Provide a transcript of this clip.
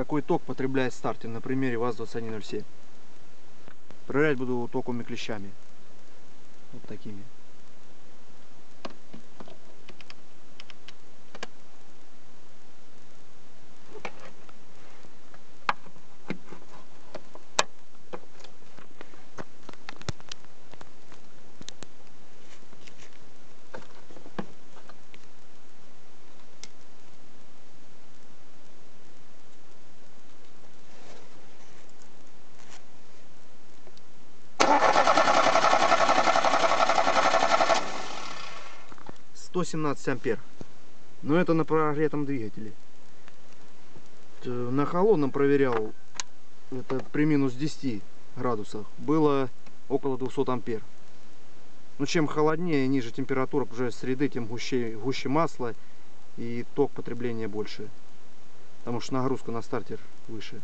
какой ток потребляет стартер на примере ВАЗ-2107. Проверять буду токовыми клещами. Вот такими. Сто семнадцать ампер. Но это на прогретом двигателе. Т- На холодном проверял, это при минус 10 градусах, было около 200 ампер. Но чем холоднее, ниже температура уже среды, тем гуще, гуще масло и ток потребления больше. Потому что нагрузка на стартер выше.